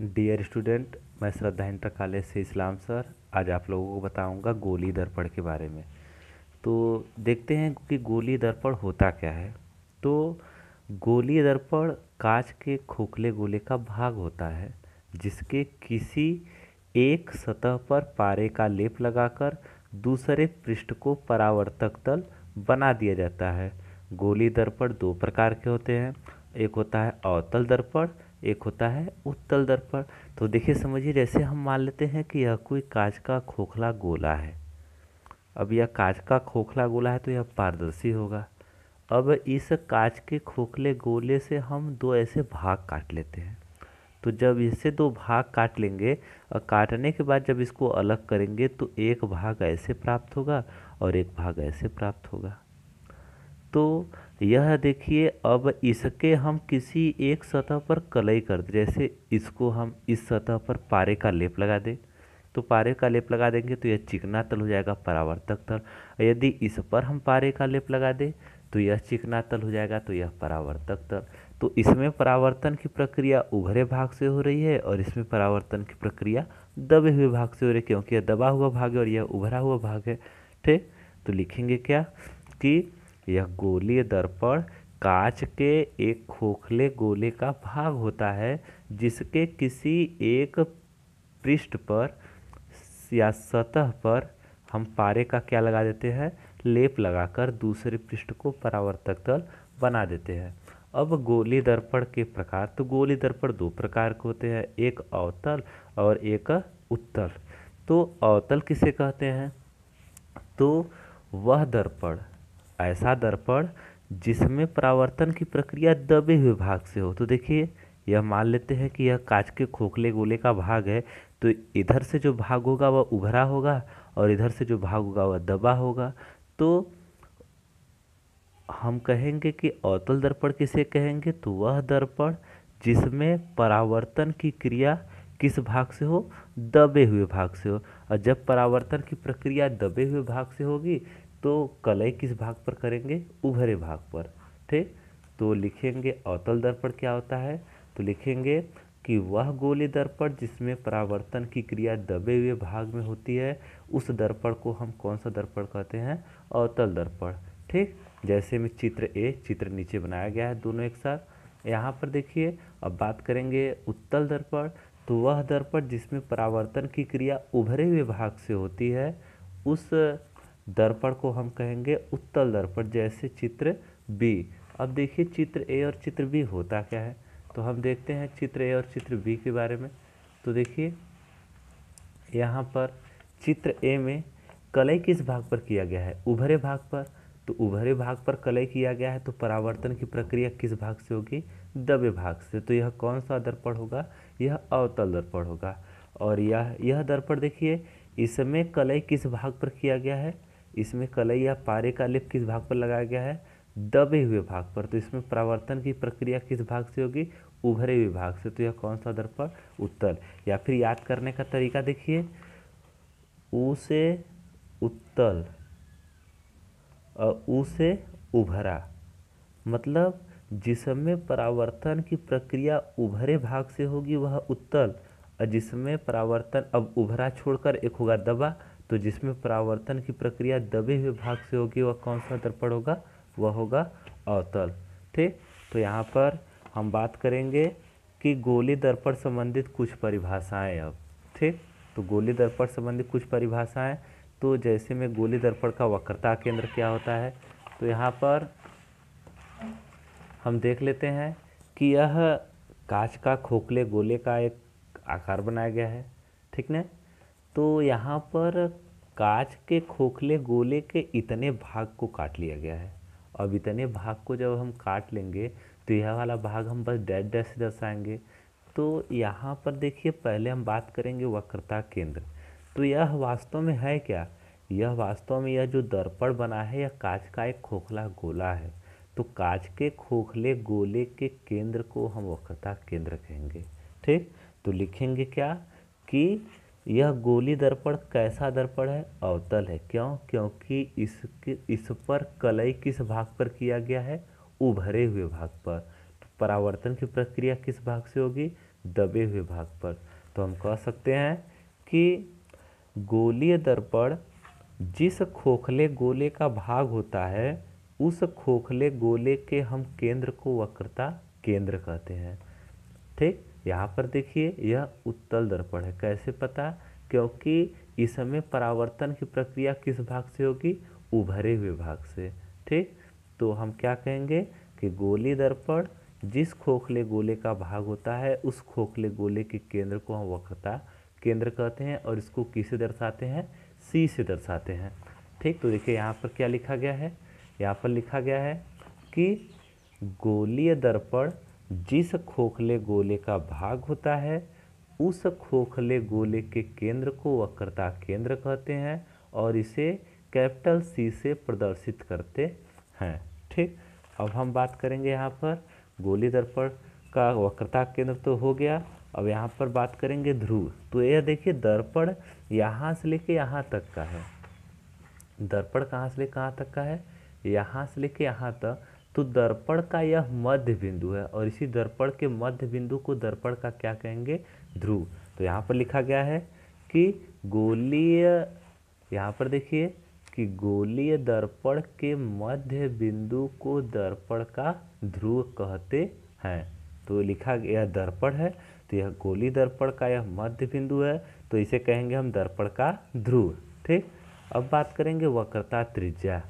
Dear student मैं श्रद्धा inter college से इस्लाम sir. आज आप लोगों को बताऊँगा गोली दर्पण के बारे में। तो देखते हैं कि गोली दर्पण होता क्या है। तो गोली दर्पण कांच के खोखले गोले का भाग होता है, जिसके किसी एक सतह पर पारे का लेप लगाकर दूसरे पृष्ठ को परावर्तक तल बना दिया जाता है। गोली दर्पण दो प्रकार के होते हैं। एक होता है अवतल दर्पण एक होता है उत्तल दर्पण। तो देखिए, समझिए, जैसे हम मान लेते हैं कि यह कोई कांच का खोखला गोला है। अब यह कांच का खोखला गोला है तो यह पारदर्शी होगा। अब इस कांच के खोखले गोले से हम दो ऐसे भाग काट लेते हैं। तो जब इससे दो भाग काट लेंगे और काटने के बाद जब इसको अलग करेंगे तो एक भाग ऐसे प्राप्त होगा और एक भाग ऐसे प्राप्त होगा। तो यह देखिए, अब इसके हम किसी एक सतह पर कलई कर दें। जैसे इसको हम इस सतह पर पारे का लेप लगा दें तो पारे का लेप लगा देंगे तो यह चिकना तल हो जाएगा परावर्तक तल। यदि इस पर हम पारे का लेप लगा दें तो यह चिकना तल हो जाएगा तो यह परावर्तक तल। तो इसमें परावर्तन की प्रक्रिया उभरे भाग से हो रही है और इसमें परावर्तन की प्रक्रिया दबे हुए भाग से हो रही है, क्योंकि यह दबा हुआ भाग है और यह उभरा हुआ भाग है। ठीक? तो लिखेंगे क्या? कि यह गोलीय दर्पण कांच के एक खोखले गोले का भाग होता है, जिसके किसी एक पृष्ठ पर या सतह पर हम पारे का क्या लगा देते हैं? लेप लगाकर दूसरे पृष्ठ को परावर्तक तल बना देते हैं। अब गोली दर्पण के प्रकार तो गोली दर्पण दो प्रकार के होते हैं, एक अवतल और एक उत्तल। तो अवतल किसे कहते हैं? तो वह दर्पण ऐसा दर्पण जिसमें परावर्तन की प्रक्रिया दबे हुए भाग से हो। तो देखिए, यह मान लेते हैं कि यह कांच के खोखले गोले का भाग है। तो इधर से जो भाग होगा, वह उभरा होगा और इधर से जो भाग होगा, वह दबा होगा। तो हम कहेंगे कि अवतल दर्पण किसे कहेंगे? तो वह दर्पण जिसमें परावर्तन की क्रिया किस भाग से हो? दबे हुए भाग से हो। और जब परावर्तन की प्रक्रिया दबे हुए भाग से होगी तो कलई किस भाग पर करेंगे? उभरे भाग पर। ठीक? तो लिखेंगे अवतल दर्पण क्या होता है? तो लिखेंगे कि वह गोली दर्पण जिसमें परावर्तन की क्रिया दबे हुए भाग में होती है, उस दर्पण को हम कौन सा दर्पण कहते हैं? अवतल दर्पण। ठीक? जैसे में चित्र ए, चित्र नीचे बनाया गया है दोनों एक साथ। यहाँ पर देखिए, अब बात करेंगे उत्तल दर्पण। तो वह दर्पण जिसमें परावर्तन की क्रिया उभरे हुए भाग से होती है, उस दर्पण को हम कहेंगे उत्तल दर्पण, जैसे चित्र बी अब देखिए चित्र ए और चित्र बी होता क्या है? तो हम देखते हैं चित्र ए और चित्र बी के बारे में। तो देखिए, यहाँ पर चित्र ए में कलई किस भाग पर किया गया है? उभरे भाग पर। तो उभरे भाग पर कलई किया गया है तो परावर्तन की प्रक्रिया किस भाग से होगी? दबे भाग से। तो यह कौन सा दर्पण होगा? यह अवतल दर्पण होगा। और यह यह दर्पण देखिए, इसमें कलई किस भाग पर किया गया है? इसमें कलई या पारे का लेप किस भाग पर लगाया गया है? दबे हुए भाग पर। तो इसमें परावर्तन की प्रक्रिया किस भाग से होगी? उभरे हुए भाग से। तो यह कौन सा दर्पण उत्तल। या फिर याद करने का तरीका देखिए। ऊ से उत्तल और ऊ उभरा। मतलब जिसमें परावर्तन की प्रक्रिया उभरे भाग से होगी, वह उत्तल। और जिसमें परावर्तन अब उभरा छोड़कर एक होगा दबा तो जिसमें परावर्तन की प्रक्रिया दबे हुए भाग से होगी, वह कौन सा दर्पण होगा? वह होगा अवतल। ठीक? तो यहाँ पर हम बात करेंगे कि गोली दर्पण संबंधित कुछ परिभाषाएँ अब। ठीक? तो गोली दर्पण संबंधित कुछ परिभाषाएँ तो जैसे में गोली दर्पण का वक्रता केंद्र क्या होता है? तो यहाँ पर हम देख लेते हैं कि यह कांच का खोखले गोले का एक आकार बनाया गया है। ठीक ना? तो यहाँ पर कांच के खोखले गोले के इतने भाग को काट लिया गया है। अब इतने भाग को जब हम काट लेंगे तो यह वाला भाग हम बस डैश डैश से दर्शाएँगे। तो यहाँ पर देखिए, पहले हम बात करेंगे वक्रता केंद्र। तो यह वास्तव में है क्या? यह वास्तव में यह जो दर्पण बना है, यह कांच का एक खोखला गोला है। तो कांच के खोखले गोले के केंद्र को हम वक्रता केंद्र कहेंगे। ठीक? तो लिखेंगे क्या? कि यह गोली दर्पण कैसा दर्पण है? अवतल है। क्यों? क्योंकि इसके, इस पर कलई किस भाग पर किया गया है? उभरे हुए भाग पर। परावर्तन की प्रक्रिया किस भाग से होगी? दबे हुए भाग पर। तो हम कह सकते हैं कि गोलीय दर्पण जिस खोखले गोले का भाग होता है, उस खोखले गोले के हम केंद्र को वक्रता केंद्र कहते हैं। ठीक? यहाँ पर देखिए, यह उत्तल दर्पण है। कैसे पता? क्योंकि इसमें परावर्तन की प्रक्रिया किस भाग से होगी? उभरे हुए भाग से। ठीक? तो हम क्या कहेंगे कि गोली दर्पण, जिस खोखले गोले का भाग होता है, उस खोखले गोले के केंद्र को हम वक्रता केंद्र कहते हैं और इसको किसे दर्शाते हैं? सी से दर्शाते हैं। ठीक? तो देखिए, यहाँ पर क्या लिखा गया है? यहाँ पर लिखा गया है कि गोलीय दर्पण जिस खोखले गोले का भाग होता है, उस खोखले गोले के केंद्र को वक्रता केंद्र कहते हैं और इसे कैपिटल सी से प्रदर्शित करते हैं। ठीक, अब हम बात करेंगे यहाँ पर। गोली दर्पण का वक्रता केंद्र तो हो गया। अब यहाँ पर बात करेंगे ध्रुव। तो यह देखिए, दर्पण यहाँ से लेके यहाँ तक का है। दर्पण कहाँ से लेकर कहाँ तक का है? यहाँ से लेके यहाँ तक। तो दर्पण का यह मध्य बिंदु है और इसी दर्पण के मध्य बिंदु को दर्पण का क्या कहेंगे? ध्रुव। तो यहाँ पर लिखा गया है कि गोलीय, यहाँ पर देखिए कि गोलीय दर्पण के मध्य बिंदु को दर्पण का ध्रुव कहते हैं। तो लिखा गया दर्पण है तो यह गोली दर्पण का यह मध्य बिंदु है तो इसे कहेंगे हम दर्पण का ध्रुव। ठीक? अब बात करेंगे वक्रता त्रिज्या।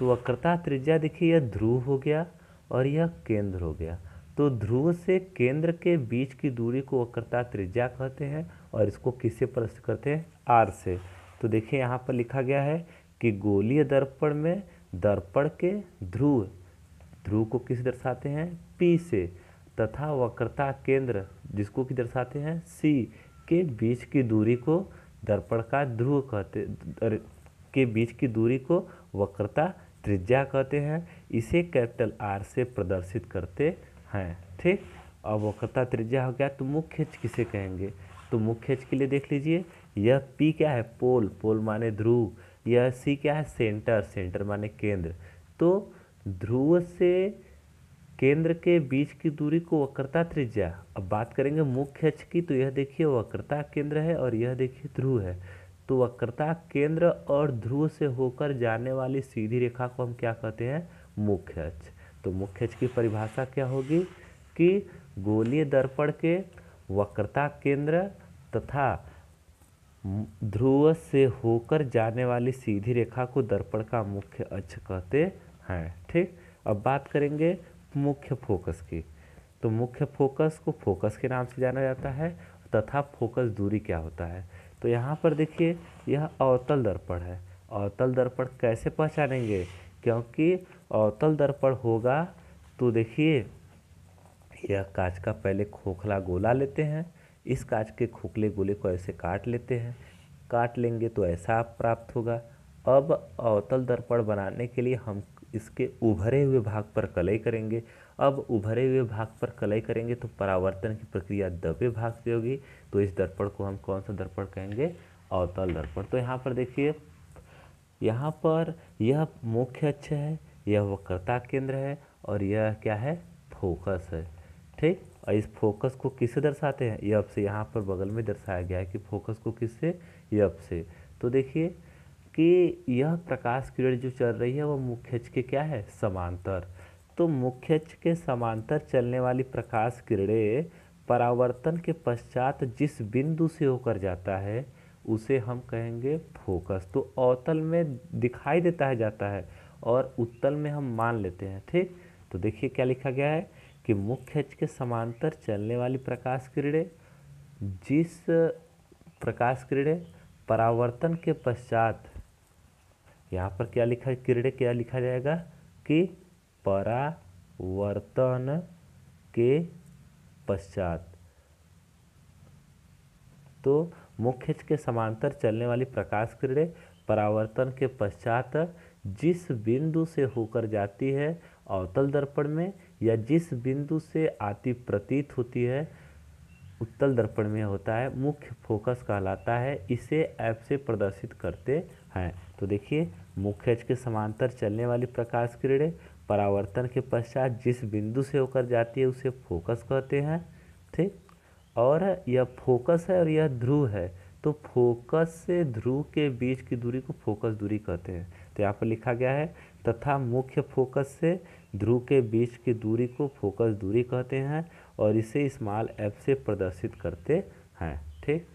तो वक्रता त्रिज्या देखिए, यह ध्रुव हो गया और यह केंद्र हो गया। तो ध्रुव से केंद्र के बीच की दूरी को वक्रता त्रिज्या कहते हैं और इसको किससे प्रस्तुत करते हैं? आर से। तो देखिए, यहाँ पर लिखा गया है कि गोलीय दर्पण में दर्पण के ध्रुव ध्रुव को किस दर्शाते हैं? पी से। तथा वक्रता केंद्र जिसको कि दर्शाते हैं? सी के बीच की दूरी को दर्पण का ध्रुव कहते के बीच की दूरी को वक्रता त्रिज्या कहते हैं, इसे कैपिटल आर से प्रदर्शित करते हैं। ठीक? अब वक्रता त्रिज्या हो गया तो मुख्य किसे कहेंगे? तो मुख्य के लिए देख लीजिए, यह पी क्या है? पोल। पोल माने ध्रुव। यह सी क्या है? सेंटर। सेंटर माने केंद्र। तो ध्रुव से केंद्र के बीच की दूरी को वक्रता त्रिज्या। अब बात करेंगे मुख्य अक्ष की तो यह देखिए वक्रता केंद्र है और यह देखिए ध्रुव है। तो वक्रता केंद्र और ध्रुव से होकर जाने वाली सीधी रेखा को हम क्या कहते हैं? मुख्य अक्ष तो मुख्य अक्ष की परिभाषा क्या होगी? कि गोलीय दर्पण के वक्रता केंद्र तथा ध्रुव से होकर जाने वाली सीधी रेखा को दर्पण का मुख्य अक्ष कहते हैं। ठीक? अब बात करेंगे मुख्य फोकस की। तो मुख्य फोकस को फोकस के नाम से जाना जाता है तथा फोकस दूरी क्या होता है? तो यहाँ पर देखिए, यह अवतल दर्पण है। अवतल दर्पण कैसे पहचानेंगे? क्योंकि अवतल दर्पण होगा तो देखिए, यह कांच का पहले खोखला गोला लेते हैं। इस कांच के खोखले गोले को ऐसे काट लेते हैं। काट लेंगे तो ऐसा प्राप्त होगा। अब अवतल दर्पण बनाने के लिए हम इसके उभरे हुए भाग पर कलई करेंगे। अब उभरे हुए भाग पर कलई करेंगे तो परावर्तन की प्रक्रिया दबे भाग से होगी। तो इस दर्पण को हम कौन सा दर्पण कहेंगे? अवतल दर्पण। तो यहाँ पर देखिए, यहाँ पर यह मुख्य अक्ष है, यह वक्रता केंद्र है और यह क्या है? फोकस है। ठीक? और इस फोकस को किससे दर्शाते हैं? यप से यहाँ पर बगल में दर्शाया गया है कि फोकस को किससे? यप से। तो देखिए कि यह प्रकाश किरण जो चल रही है वह मुख्य के क्या है? समांतर। तो मुख्य के समांतर चलने वाली प्रकाश किरणें परावर्तन के पश्चात जिस बिंदु से होकर जाता है, उसे हम कहेंगे फोकस। तो अवतल में दिखाई देता है, जाता है और उत्तल में हम मान लेते हैं, ठीक? तो देखिए क्या लिखा गया है कि मुख्य के समांतर चलने वाली प्रकाश किरणें जिस प्रकाश किरणें परावर्तन के पश्चात यहाँ पर क्या लिखा किरणें, क्या लिखा जाएगा? कि परावर्तन के पश्चात। तो मुख्य के समांतर चलने वाली प्रकाश किरणें परावर्तन के पश्चात जिस बिंदु से होकर जाती है अवतल दर्पण में या जिस बिंदु से आती प्रतीत होती है, उत्तल दर्पण में होता है, मुख्य फोकस कहलाता है। इसे ऐप से प्रदर्शित करते हैं। तो देखिए मुख्य के समांतर चलने वाली प्रकाश किरणें परावर्तन के पश्चात जिस बिंदु से होकर जाती है, उसे फोकस कहते हैं, ठीक? और यह फोकस है और यह ध्रुव है तो फोकस से ध्रुव के बीच की दूरी को फोकस दूरी कहते हैं। तो यहाँ पर लिखा गया है, तथा मुख्य फोकस से ध्रुव के बीच की दूरी को फोकस दूरी कहते हैं और इसे स्मॉल एफ़ से प्रदर्शित करते हैं, ठीक?